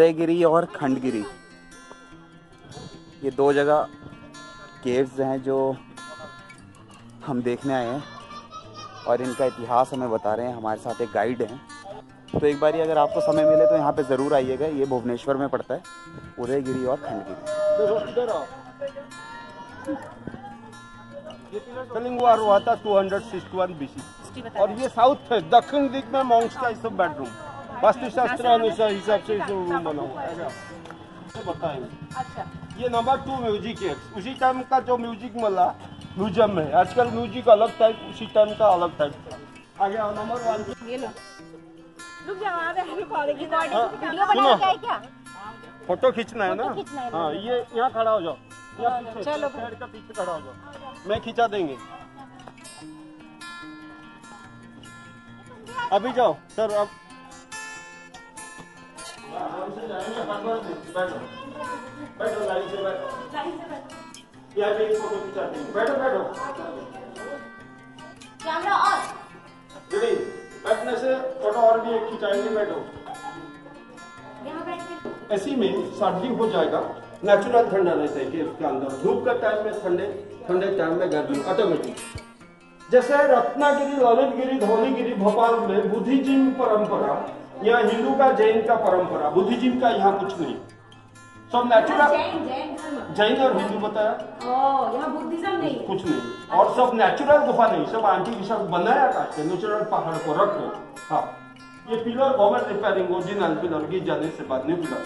उदयगिरी और खंडगिरी। ये दो जगह केव्स हैं जो हम देखने आए हैं और इनका इतिहास हमें बता रहे हैं, हमारे साथ एक गाइड हैं। तो एक बार अगर आपको समय मिले तो यहाँ पे ज़रूर आइएगा, ये भुवनेश्वर में पड़ता है, उदयगिरी और खंडगिरी। हुआ था 261 बीसी और ये साउथ है, दक्षिण दिख में मॉन्क्स का बेडरूम वास्तुशास्त्र अनुसार हिसाब से इसे रूम बना हुआ है बताएँगे अच्छा ये नंबर टू म्यूज़िक है। उसी टाइम का जो म्यूज़िक मिला म्यूज़ियम में आजकल म्यूज़िक अलग टाइप उसी टाइम का अलग टाइप आगे आओ नंबर वन ये लो। रुक जाओ वहाँ पे रिकॉर्डिंग वीडियो। बनाया है क्या? फ़ोटो खींचना है ना? है। हाँ ये यहाँ खड़ा हो जाओ। यहाँ पीछे चलो। का पीछे खड़ा हो जाओ। मैं खींचा देंगे। अभी जाओ। सर अब ऐसी में सर्दी हो जाएगा नेचुरल ठंडा नहीं है केव के अंदर धूप के टाइम में ठंडे ठंडे टाइम में गर्मी ऑटोमेटिक जैसे रत्नागिरी ललितगिरी धौलीगिरी भोपाल में बुद्धिज्म परंपरा यहाँ हिंदू का जैन का परंपरा बुद्धिज्म का यहाँ कुछ नहीं। सब नेचुरल जैन और हिंदू बताया। यहाँ बुद्धिज्म नहीं कुछ नहीं। और सब नेचुरल गुफा नहीं सब आंटी आर्टिफिशियल बनाया काट के नेचुरल पहाड़ को रखो। हाँ। ये pillar government repairing original pillar गिर जाने से बाद न्यू पिलर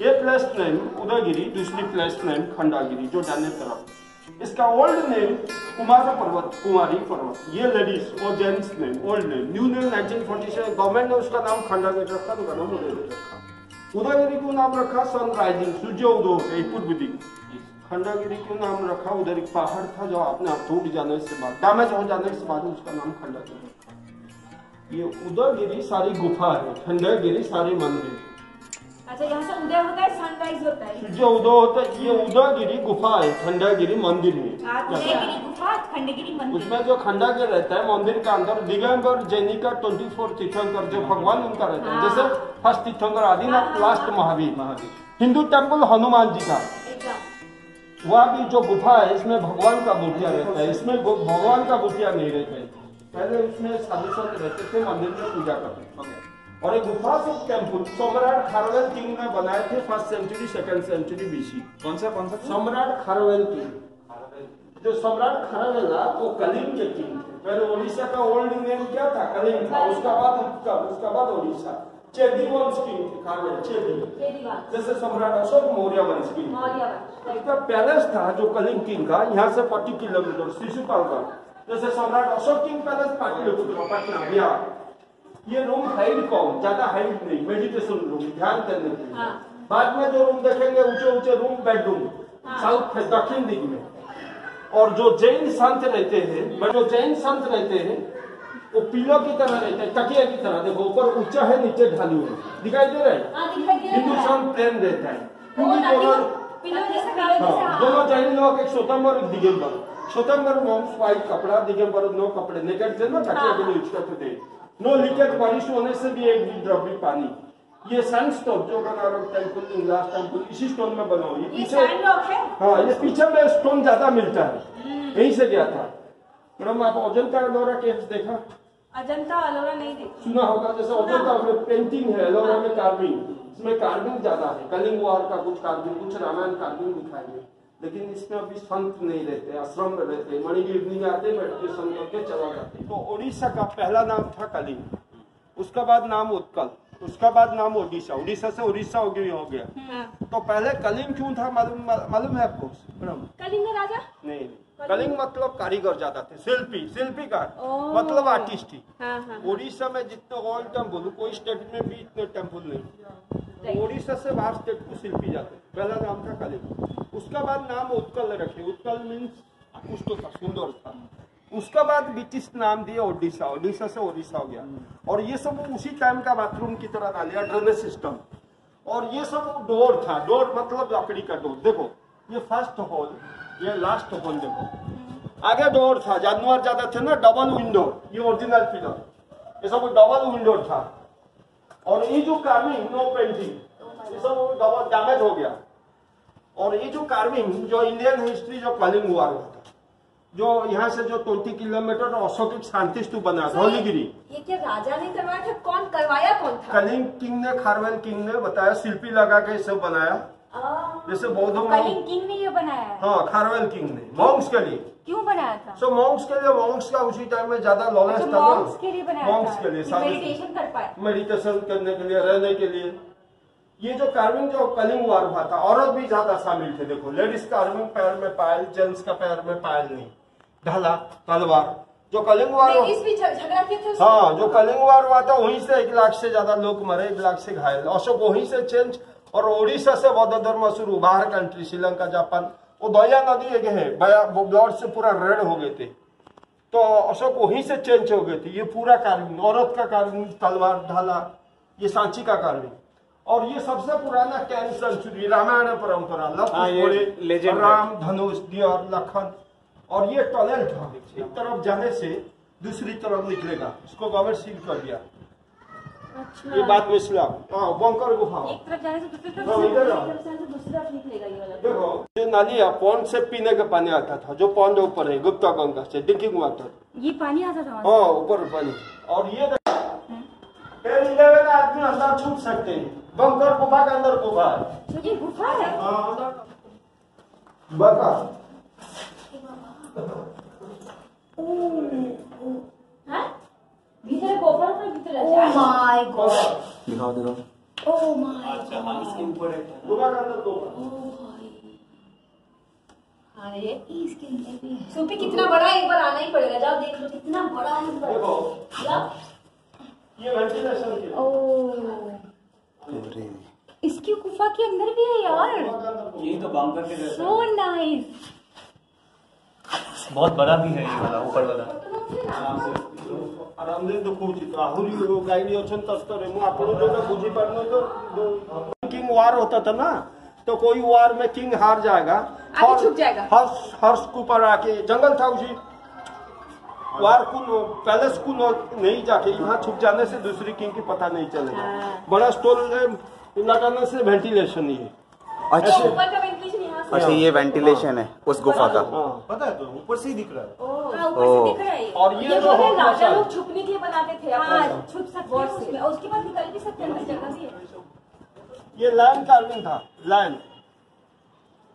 ये प्लेस नेम उदयगिरी दूसरी प्लेस नेम खंडागिरी जो जाने तरफ़। इसका ओल्ड नेम कुमार पर्वत कुमारी पर्वत ये लेडीज़ और gents name old name new name 1947 government ने उसका नाम खंडागिरी रखा उनका नाम उदयगिरी रखा। उदयगिरी को नाम रखा सनराइजिंग सूर्य उदय ही पूर्व दिक खंडागिरी क्यों नाम रखा, उधर एक पहाड़ था जो अपने आप टूट जाने से बाद डैमेज हो जाने से बाद उसका नाम खंडागिरी रखा। ये उदयगिरी सारी गुफा है, खंडागिरी सारी मंदिर। अच्छा यहाँ से उदय होता है सनराइज होता है। सूर्य उदय होता है ये उदयगिरी गुफा है खंडागिरी मंदिर में उदयगिरी गुफा खंडगिरी मंदिर। उसमें जो खंडागिरी रहता है मंदिर के अंदर दिगंबर जैनिका ट्वेंटी फोर तीर्थंकर जो भगवान उनका रहता है हाँ। जैसे फ़र्स्ट तीर्थंकर आदिनाथ हाँ, लास्ट महावीर महावीर। हिंदू टेंपल हनुमान जी का। वहाँ भी जो गुफा है इसमें भगवान का मूर्तिया रहता है इसमें भगवान का मूर्तिया नहीं रहता है। पहले उसमें साधु संत रहते थे मंदिर में पूजा करते थे। और एक गुफा से टेंपल सम्राट खारवेल किंग ने बनाए थे first century second century BC कौन सा कौन सा? सम्राट खारवेल किंग। जो सम्राट खारवेल था वो कलिंग के किंग थे। पहले उड़ीसा का ओल्ड नेम क्या था? कलिंग था। उसका बाद उत्कल उसका बाद उड़ीसा चेदी वंश किंग थे खारवेल चेदी। जैसे सम्राट अशोक मौर्य वंश किंग मौर्य वंश इसका पैलेस था जो कलिंग किंग का यहाँ से 40 किलोमीटर शिशुपालगढ़ जैसे सम्राट अशोक किंग पैलेस पाटलिपुत्र पटना बिहार। ये रूम हाइट कम ज़्यादा हाइट नहीं मेडिटेशन रूम ध्यान करने के लिए। हाँ। बाद में जो रूम देखेंगे ऊँचे ऊँचे रूम बेडरूम हाँ। साउथ दक्षिण दिग में। और जो जैन संत रहते हैं जो जैन संत रहते हैं वो पीलो की तरह रहते हैं तकिया की तरह। देखो ऊपर ऊँचा है नीचे ढालू है दिखाई दे रहा है? हाँ हिंदू संत प्लेन रहता है। क्योंकि दोनों जैसे हाँ, हाँ। दोनों जैन लोग एक स्वतंत्र एक दिगंबर। स्वतंत्र मोम्स व्हाइट कपड़ा दिगंबर नो कपड़े। नेकेड थे ना ढके के लिए यूज़ करते थे। नो लीकेज बारिश होने से भी एक ड्रॉप भी पानी। ये सैंडस्टोन जो बना टेंपल ग्लास टेंपल इसी स्टोन में बना हुआ पीछे है? हाँ ये पीछे में स्टोन ज़्यादा मिलता है। यहीं से गया था। मैडम आप अजंता अलोरा केव्स देखा? अजंता अलोरा नहीं देखा। सुना होगा जैसे अजंता में पेंटिंग है अलोरा में कार्विंग इसमें कार्विंग ज़्यादा है। कलिंग वार का कुछ कार्विंग कुछ रामायण कार्विंग दिखाएँगे लेकिन इसमें अभी संत नहीं रहते आश्रम में रहते मणिगिरनी में आते मेडिटेशन करके चला जाते तो उड़ीसा का पहला नाम था कलिंग। उसका बाद नाम उत्कल उसका बाद नाम ओडिशा। उड़ीसा से उड़ीसा हो गया हो गया। हाँ। तो पहले कलिंग क्यों था मालूम मालूम है आपको कलिंग राजा? नहीं नहीं। कलिंग। मतलब कारीगर ज़्यादा थे शिल्पी शिल्पीकार ओह। मतलब आर्टिस्ट ही। हाँ हाँ उड़ीसा में जितने ऑल टेंपल कोई स्टेट में भी इतने टेंपल नहीं। तो उड़ीसा से बाहर स्टेट को शिल्पी जाते पहला नाम था कलिंग उसका बाद नाम उत्कल रखे उत्कल मीन्स पुष्ट था सुंदर था उसका बाद ब्रिटिश नाम दिया ओडिशा। ओडिशा से ओडिशा हो गया। और ये सब उसी टाइम का बाथरूम की तरह डाल दिया ड्रेनेज सिस्टम। और ये सब डोर था। डोर मतलब लकड़ी का डोर। देखो, ये फ़र्स्ट हॉल ये लास्ट हॉल देखो। आगे डोर था। जानवर ज़्यादा थे ना डबल विंडो ये ओरिजिनल फिलर ये सब डबल विंडो था। और ये जो कार्विंग नो पेंटिंग ये सब डैमेज हो गया। और ये जो कार्विंग जो इंडियन हिस्ट्री जो कलिंग हुआ हुआ था जो यहाँ से जो 20 किलोमीटर अशोक शांति स्तूप बना धौलीगिरी ये क्या राजा ने करवाया था? कौन करवाया कौन था? कलिंग किंग ने खारवेल किंग ने बताया शिल्पी लगा के सब बनाया। जैसे बौद्धों में किंग ने ये बनाया है? खारवेल किंग ने मॉन्क्स के लिए। क्यों बनाया था? सो मॉन्क्स के लिए मॉन्क्स का उसी टाइम में ज़्यादा नॉलेज अच्छा, था monks के लिए बनाया मॉन्क्स के लिए मेडिटेशन कर पाए। मेडिटेशन करने के लिए रहने के लिए। ये जो कार्विंग जो कलिंग वार हुआ था औरत भी ज़्यादा शामिल थे देखो। लेडीज़ कार्विंग पैर में पायल जेंट्स का पैर में पायल नहीं। ढाला तलवार। जो कलिंग वार झगड़ा? हाँ जो कलिंग वार हुआ था वहीं से एक लाख से ज़्यादा लोग मरे एक लाख से घायल। अशोक वहीं से चेंज और ओडिशा से बौद्ध धर्म शुरू बाहर कंट्री श्रीलंका जापान। वो दया नदी एक है ब्लड से पूरा रेड हो गए थे। तो अशोक वहीं से चेंज हो गए थे। ये पूरा कार्विंग औरत का कार्विंग तलवार ढाला ये सांची का कार्विंग और ये सबसे पुराना टेंथ सेंचुरी रामायण परंपरा लव हाँ। राम धनुष दियर लखन। और ये टनल था। एक तरफ़ जाने से दूसरी तरफ़ निकलेगा। इसको गवर्नमेंट सील कर दिया। अच्छा। ये बात में इस्लाम हाँ बंकर गुफा एक तरफ़ जाने से दूसरी तरफ़ हाँ, दूसरी तरफ़ निकलेगा ये वाला। देखो ये नाली है पौंड से पीने का पानी आता था जो पौंड ऊपर है गुप्ता गंगा से ड्रिंकिंग वाटर ये पानी आता था हाँ ऊपर पानी। और ये इलेवन आदमी अंदर छूट सकते हैं। बंकर गुफा के अंदर गुफा है तो ये गुफा है? हाँ, बका হ্যাঁ ভিতরে গোবর না ভিতরে আছে ও মাই গড दिखाओ दिखाओ ও মাই गुफा के अंदर गुफा अरे इसके अंदर भी है सुपी कितना बड़ा है एक बार आना ही पड़ेगा जाओ देख लो कितना बड़ा है इस बार देखो जाओ। ये वेंटिलेशन के ओ अरे इसकी गुफा के अंदर भी है यार यही तो बंकर के जैसा सो नाइस बहुत बड़ा भी है ये वाला ऊपर वाला ଆରାମରେ ଦେଖଉଛି ତ ଆହୁରି ଗାଇଡି ଅଛନ୍ତି ତସ୍କରେ ମୁଁ ଆପଣ ଯୋଉଟା ବୁଝିପାରୁନ तो किंग वार होता था ना तो कोई वार में किंग हार जाएगा आगे छुप जाएगा। हर्ष हर्ष के ऊपर आके जंगल था उसी वार को पैलेस को नहीं जाके यहाँ छुप जाने से दूसरी किंग की पता नहीं चलेगा हाँ। बड़ा स्टोर लगाने से वेंटिलेशन ही है अच्छा अच्छा ये वेंटिलेशन है उस गुफा का। हाँ पता है तो ऊपर से ही दिख रहा है। हाँ, ऊपर से दिख रहा है। और ये जो राजा लोग छुपने के लिए बनाते थे हाँ छुप सकते हैं उसके बाद निकल भी सकते हैं जगह भी ये लायन कार्विंग था लायन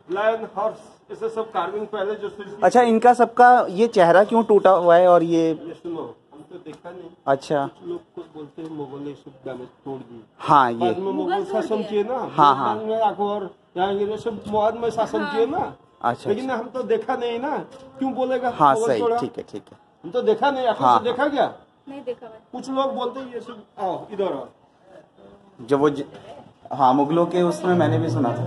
लायन हॉर्स ऐसे सब कार्विंग पहले जो अच्छा इनका सबका ये चेहरा क्यों टूटा हुआ है और ये ये सुनो हम तो देखा नहीं। अच्छा। लोग को बोलते हैं मुगल ने सब डैमेज तोड़ दिए हाँ ये। मुगल शासन किए ना हाँ, हाँ। अकबर यहाँ ये सब मुआद में शासन किए ना। अच्छा, लेकिन हम तो देखा नहीं ना। क्यों बोलेगा? हाँ सही ठीक है ठीक है। हम तो देखा नहीं हाँ, से देखा क्या? नहीं देखा कुछ लोग बोलते हैं ये सब आओ इधर आओ। जब वो ज... हाँ मुगलों के उसमें मैंने भी सुना था।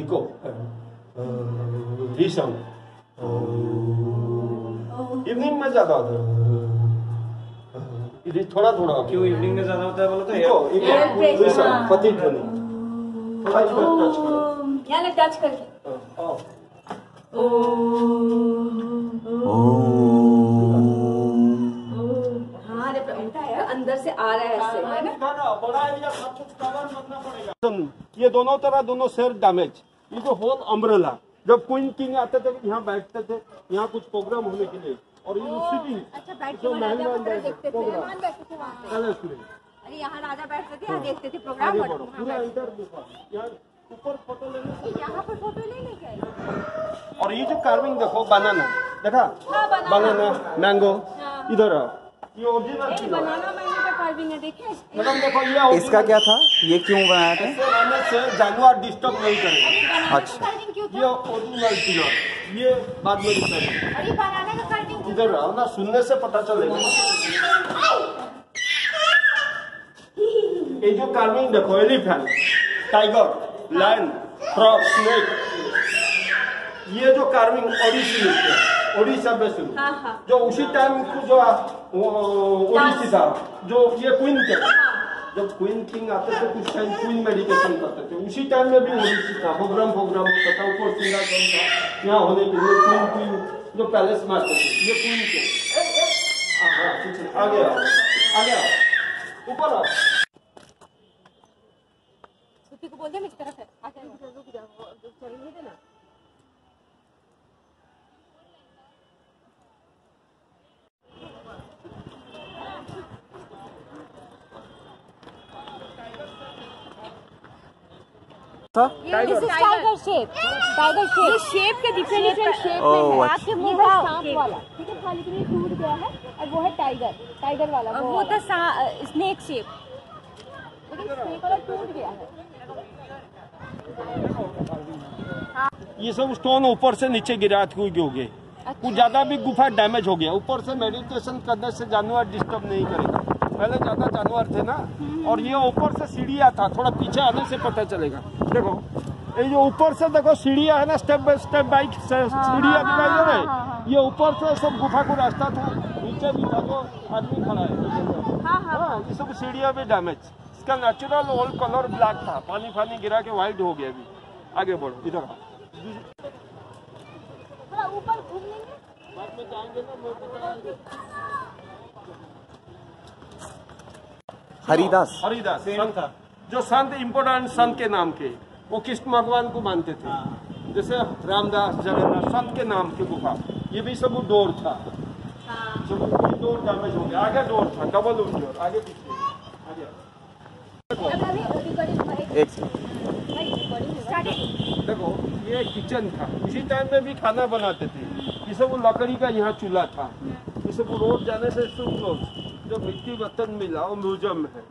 इको। इवनिंग में ज़्यादा होता है। इधर थोड़ा थोड़ा क्यों इवनिंग में ज़्यादा होता है बोलो तो इको इको हाँ। पति ध्वनि थोड़ा इसको टच करो यहाँ ना टच करके आओ। हाँ रे उल्टा है अंदर से आ रहा है ऐसे है ना? बड़ा एरिया सब कुछ कवर करना पड़ेगा। ये दोनों तरह दोनों शेर डैमेज ये जो होल अम्ब्रेला जब क्वीन किंग आते थे यहाँ बैठते थे यहाँ कुछ प्रोग्राम होने के लिए। और ये सिटिंग अच्छा बैठ के राजा देखते थे प्रोग्राम मेहमान बैठते थे वहाँ पे। अरे यहाँ राजा बैठते थे यहाँ देखते थे प्रोग्राम पूरा गुफा यहाँ ऊपर फ़ोटो लेने से थे। यहाँ पर फ़ोटो ले ले गए और ये जो कार्विंग देखो बनाना देखा? हाँ, बनाना मैंगो हाँ। इधर आओ। ये ओरिजिनल बनाना ये इसका क्या था? ये क्यों बनाया था? जानवर डिस्टर्ब नहीं करेगा। अच्छा। ये ओरिजिनल ये बाद में का इधर आओ ना सुनने से पता चलेगा ये जो कार्विंग देखो elephant tiger lion frog snake. ये जो कार्विंग ओडिसी लिखते हैं। ओडिशा में शुरू हाँ, हाँ। जो उसी टाइम को जो वो ओडिसी था जो ये क्वीन थे। जब क्वीन किंग आते थे कुछ टाइम क्वीन मेडिटेशन करते थे। उसी टाइम में भी ओडिसी था। प्रोग्राम प्रोग्राम होता था ऊपर सिंहासन था यहाँ होने के लिए क्वीन क्वीन जो पैलेस में आते थे। ये क्वीन के आगे आओ। आगे आओ। ऊपर आओ। को बोल दे मेरी तरफ़ है आके रुक जाओ देना। Tiger shape. Tiger shape. Shape के डिफरेंट डिफरेंट शेप में है। अच्छा। आपके मुँह का सांप वाला। ठीक है था लेकिन ये टूट गया है और वो है टाइगर टाइगर वाला वो। था स्नेक शेप लेकिन स्नेक वाला टूट गया है। ये सब स्टोन ऊपर से नीचे गिरा हुए हो गए कुछ ज़्यादा भी गुफा डैमेज हो गया। ऊपर से मेडिटेशन करने से जानवर डिस्टर्ब नहीं करेगा। पहले ज़्यादा जानवर थे ना और ये ऊपर से सीढ़िया था थोड़ा पीछे आने से पता चलेगा। देखो ये जो ऊपर से देखो सीढ़िया है ना स्टेप बाय स्टेप बाइक सीढ़िया दिखाई दे रहे ये ऊपर से सब गुफा को रास्ता था नीचे भी था जो आदमी खड़ा है। हाँ ये सब सीढ़िया भी डैमेज इसका नेचुरल ओल्ड कलर ब्लैक था पानी फानी गिरा के व्हाइट हो गया अभी। आगे बढ़ो इधर ऊपर घूम लेंगे। बाद में जाएँगे ना मैं बताऊँगा हरिदास। हरिदास संत जो संत इम्पोर्टेंट संत के नाम के वो कृष्ण भगवान को मानते थे? जैसे रामदास जगन्नाथ संत के नाम के गुफा। ये भी सब डोर था। सब ये डोर डैमेज हो गया आगे डोर था डबल डोर आगे पीछे। आगे। देखो ये किचन था। इसी टाइम में भी खाना बनाते थे। ये सब लकड़ी का यहाँ चूल्हा था। ये सब रोड जाने से सब जो मिट्टी बर्तन मिला वो म्यूज़ियम में है।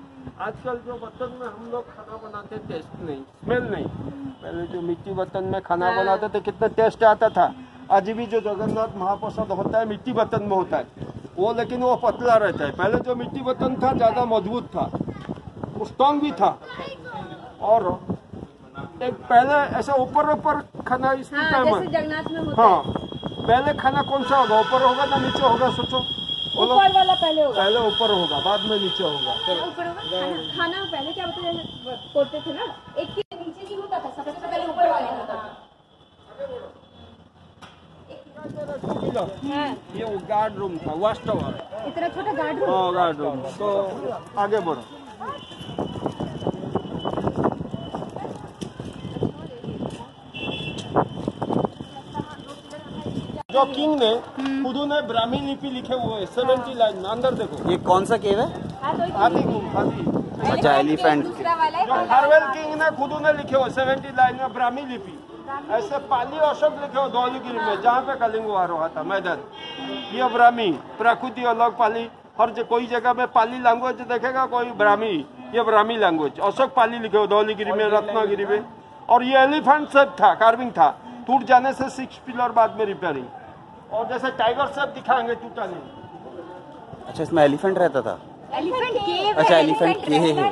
आजकल जो बर्तन में हम लोग खाना बनाते टेस्ट नहीं स्मेल नहीं। पहले जो मिट्टी बर्तन में खाना बनाते थे कितना टेस्ट आता था। आज भी जो जगन्नाथ महाप्रसाद होता है मिट्टी बर्तन में होता है। वो लेकिन वो पतला रहता है। पहले जो मिट्टी बर्तन था ज़्यादा मज़बूत था। स्ट्रॉन्ग भी था। और एक पहले ऐसा ऊपर ऊपर खाना इसमें हाँ हाँ। पहले खाना कौन सा होगा? ऊपर होगा ना नीचे होगा सोचो। है ऊपर वाला पहले होगा। पहले ऊपर होगा बाद में नीचे होगा। ऊपर होगा। खाना खाना पहले क्या बोलते थे थे ना एक के नीचे ही होता था सबसे पहले ऊपर वाले होता था। हाँ। ये गार्ड रूम था वास्तव इतना छोटा गार्ड रूम हाँ गार्ड रूम तो आगे बढ़ो। जो किंग ने खुद ने ब्राह्मी लिपि लिखे हुए हैं सेवेंटी लाइन में अंदर देखो। ये कौन सा केव है? हाँ तो हाथी गुम हाथी अच्छा एलिफेंट जो है हार्वेल किंग ने खुद ने लिखे हुए सेवेंटी लाइन में ब्राह्मी लिपि। ऐसे पाली अशोक लिखे हुए धौलीगिरी में जहाँ पे कलिंग वार हुआ था मैदान। ये ब्राह्मी प्रकृति अलग पाली। हर जगह कोई जगह में पाली लैंग्वेज देखेगा कोई ब्राह्मी। ये ब्राह्मी लैंग्वेज अशोक पाली लिखे हुए धौलीगिरी में रत्नागिरी में। और ये एलिफेंट शेप था कार्विंग था। टूट जाने से सिक्स पिलर बाद में रिपेयरिंग और जैसे टाइगर सब दिखाएँगे टूटा नहीं अच्छा इसमें एलिफेंट रहता था? एलिफेंट केव अच्छा, elephant cave है।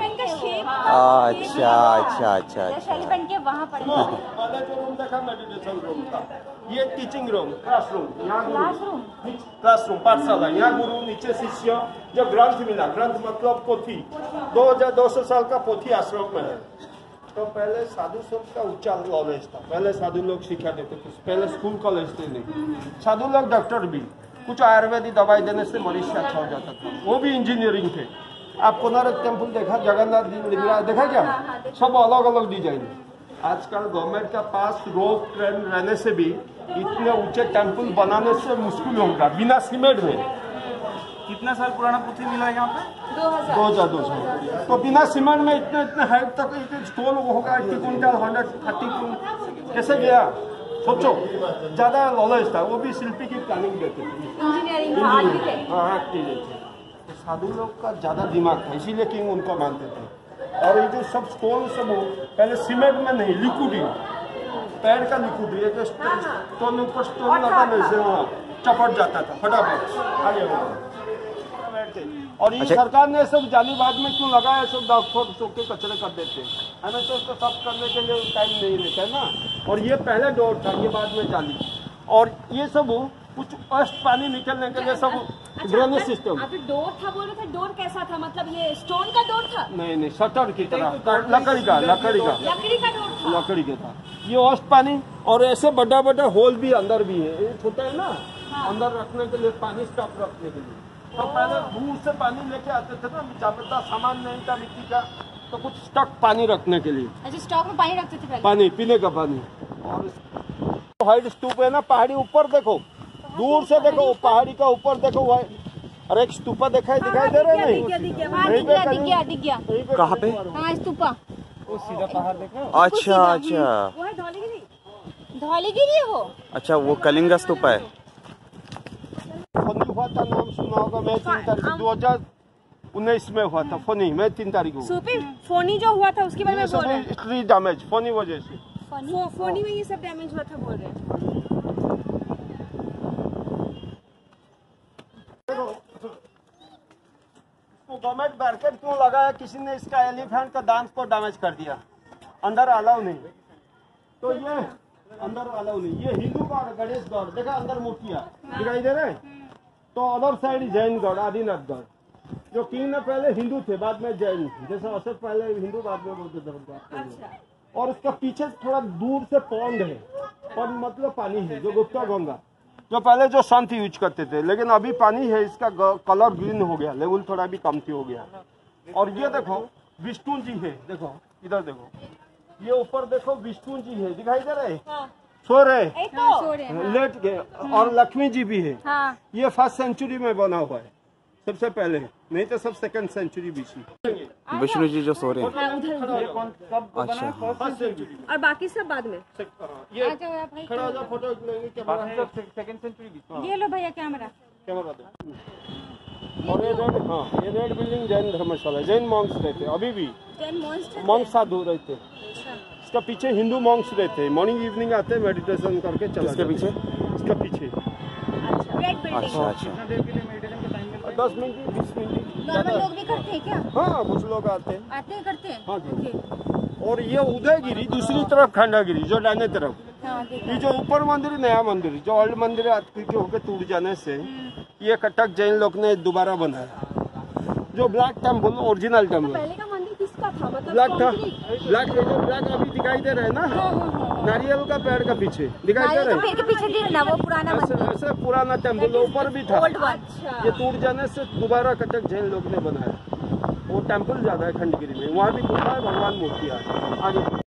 अच्छा अच्छा अच्छा अच्छा। एलिफेंट के वहाँ हाँ, पहले जो रूम देखा मेडिटेशन रूम था। ये टीचिंग रूम क्लास रूम यहाँ क्लासरूम क्लास रूम पाठशाला। यहाँ गुरु नीचे शिष्य। जो ग्रंथ मिला ग्रंथ मतलब पोथी। 2200 साल का पोथी आश्रम में है। तो पहले साधु संत का उच्चा नॉलेज था। पहले साधु लोग शिक्षा देते थे। पहले स्कूल कॉलेज थे नहीं। साधु लोग डॉक्टर भी। कुछ आयुर्वेदिक दवाई देने से मरीज़ से अच्छा हो जाता था। वो भी इंजीनियरिंग थे। आप कोनारक टेंपल देखा? जगन्नाथ जी लिंगराज देखा क्या? सब अलग अलग डिज़ाइन आजकल गवर्नमेंट का पास रोड ट्रेन रहने से भी इतने ऊँचे टेंपल बनाने से मुश्किल होगा। बिना सीमेंट में। कितना साल पुराना पुथी मिला है यहाँ पे? दो हज़ार दो सौ। तो बिना सीमेंट में इतने इतने हाइट तक एक स्टोन होगा एट्टी क्विंटल हंड्रेड थर्टी कैसे गया? सोचो ज़्यादा नॉलेज था वो भी शिल्पी की प्लानिंग देते थे। का हाँ, हाँ। तो साधु लोग का ज़्यादा दिमाग था इसीलिए किंग उनको मानते थे। और ये जो सब स्टोन सब हो पहले सीमेंट में नहीं लिक्विड ही। पैर का लिक्विड ही एक स्टोन ऊपर स्टोन लगा नहीं से हाँ, चपट जाता था फटाफट। आगे बढ़ो। और ये अच्छा। सरकार ने सब जालीबाग में क्यों लगाया? सब डॉक्टर चौक के कचरे कर देते हमें तो उसको सब करने के लिए टाइम नहीं रहता है ना। और ये पहले डोर था ये बाद में जाली। और ये सब कुछ अस्त पानी निकलने के लिए सब ड्रेनेज सिस्टम। आप जो डोर था बोल रहे थे डोर कैसा था? मतलब ये स्टोन का डोर था? नहीं नहीं शटर की तरह। लकड़ी का लकड़ी का। लकड़ी का डोर था। लकड़ी के था। ये अस्त पानी और ऐसे बड़ा बड़ा होल भी अंदर भी है। ये छोटा है ना अंदर रखने के लिए पानी स्टॉप रखने के लिए। तो पहले दूर से पानी लेके आते थे ना ज़्यादा सामान नहीं था मिट्टी का तो कुछ स्टॉक पानी रखने के लिए। अच्छा स्टॉक में पानी रखते थे पहले? पानी पीने का पानी। और इस- हाइट स्तूप है ना पहाड़ी ऊपर देखो। दूर से देखो पहाड़ी का ऊपर देखो वह और एक स्तूपा दिखाई दिखाई दे रहा है हाँ पे कहीं- दिख पे? हाँ स्तूपा अच्छा अच्छा। धौलीगिरी। है वो? अच्छा वो कलिंगा स्तूपा है। था नाम सुना होगा मैं तीन तारीख दो हज़ार उन्नीस में हुआ था फोनी मैं तीन तारीख को। सुपी फोनी जो हुआ था उसके बारे में बोल रहे हैं। इतनी डैमेज फोनी वजह से। फोनी? में ये सब डैमेज हुआ था बोल रहे हैं। गवर्नमेंट बैरिकेड क्यों लगाया? किसी ने इसका एलिफेंट का डांस को डैमेज कर दिया। अंदर अलाउ नहीं। तो ये अंदर अलाउ नहीं। ये हिंदू गॉड गणेश गॉड देखा अंदर मूर्तियाँ। दिखाई दे रहे तो other side Jain god Adinath god जो किंग ने पहले हिंदू थे बाद में जैन। जैसे अशोक पहले हिंदू बाद में बौद्ध धर्म का और इसका पीछे थोड़ा दूर से पौंड है। पौंड मतलब पानी है जो गुप्ता गंगा। जो पहले जो संत यूज़ करते थे लेकिन अभी पानी है इसका कलर ग्रीन हो गया लेवल थोड़ा भी कमती हो गया। और ये देखो विष्णु जी है देखो इधर देखो। ये ऊपर देखो विष्णु जी है दिखाई दे रहे रहे हाँ, सो रहे हैं। लेट गए। और लक्ष्मी जी भी है। हाँ। ये फ़र्स्ट सेंचुरी में बना हुआ है। सबसे पहले। नहीं तो सब second century BC Vishnu ji जो सो रहे हैं। हाँ अच्छा। है? फ़र्स्ट सेंचुरी और बाकी सब बाद में। ये अच्छा भैया भाई खड़ा हो जाओ फ़ोटो लेंगे कैमरा सेकंड सेंचुरी ये लो भैया कैमरा कैमरा दो। और ये रेड हाँ ये रेड बिल्डिंग जैन धर्मशाला जैन मॉन्क्स रहते हैं अभी भी। जैन मॉन्स्टर मॉन्क साधु रहते हैं। इसका पीछे हिंदू मॉन्क्स रहते हैं। मॉर्निंग इवनिंग आते हैं मेडिटेशन करके चला इसके पीछे? इसका पीछे। अच्छा अच्छा अच्छा। कितना देर के लिए मेडिटेशन का टाइम मिलता दस मिनट बीस मिनट। नॉर्मल लोग भी करते हैं क्या? हाँ कुछ लोग आते हैं। आते हैं करते हैं? हाँ जी और ये उदयगिरी दूसरी तरफ़ खंडागिरी जो डाने तरफ़। हाँ ये जो ऊपर मंदिर है, नया मंदिर जो ओल्ड मंदिर है के होके टूट जाने से ये कटक जैन लोग ने दोबारा बनाया। जो ब्लैक टेंपल ओरिजिनल टेंपल पहले का मंदिर किसका था मतलब ब्लैक था। ब्लैक ये जो ब्लैक अभी दिखाई दे रहा है ना? नारियल का पेड़ का पीछे दिखाई दे रहा है? के पीछे दिख ना वो पुराना ऐसे ऐसे पुराना टेंपल ऊपर भी था। ये टूट जाने से दोबारा कटक जैन लोग ने बनाया। वो टेंपल ज़्यादा है खंडगिरी में। वहाँ भी गुफा है भगवान मूर्ति है। आगे।